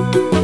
Música